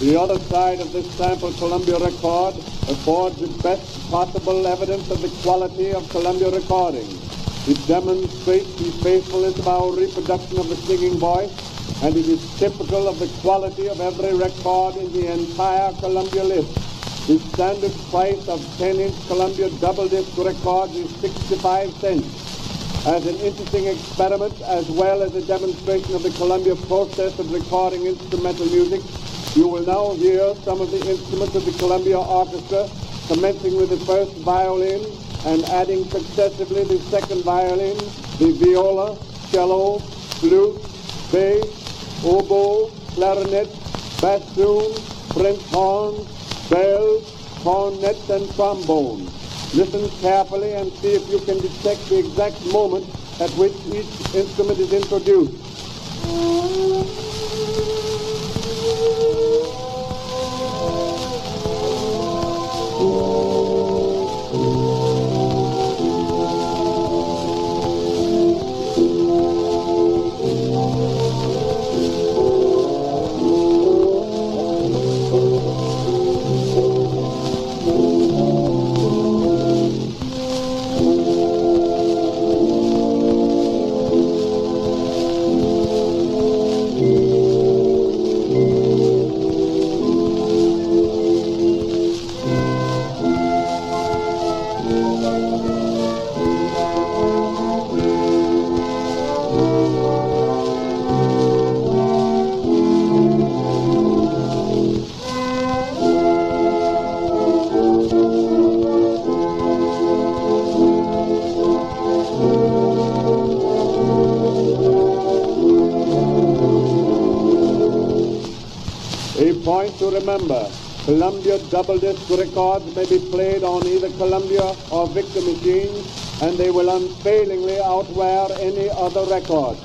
The other side of this sample Columbia record affords the best possible evidence of the quality of Columbia recording. It demonstrates the faithfulness of our reproduction of the singing voice, and it is typical of the quality of every record in the entire Columbia list. The standard price of 10-inch Columbia double disc records is 65 cents. As an interesting experiment, as well as a demonstration of the Columbia process of recording instrumental music, you will now hear some of the instruments of the Columbia Orchestra, commencing with the first violin and adding successively the second violin, the viola, cello, flute, bass, oboe, clarinet, bassoon, French horn, bells, cornets, and trombone. Listen carefully and see if you can detect the exact moment at which each instrument is introduced. A point to remember, Columbia double disc records may be played on either Columbia or Victor machines, and they will unfailingly outwear any other record.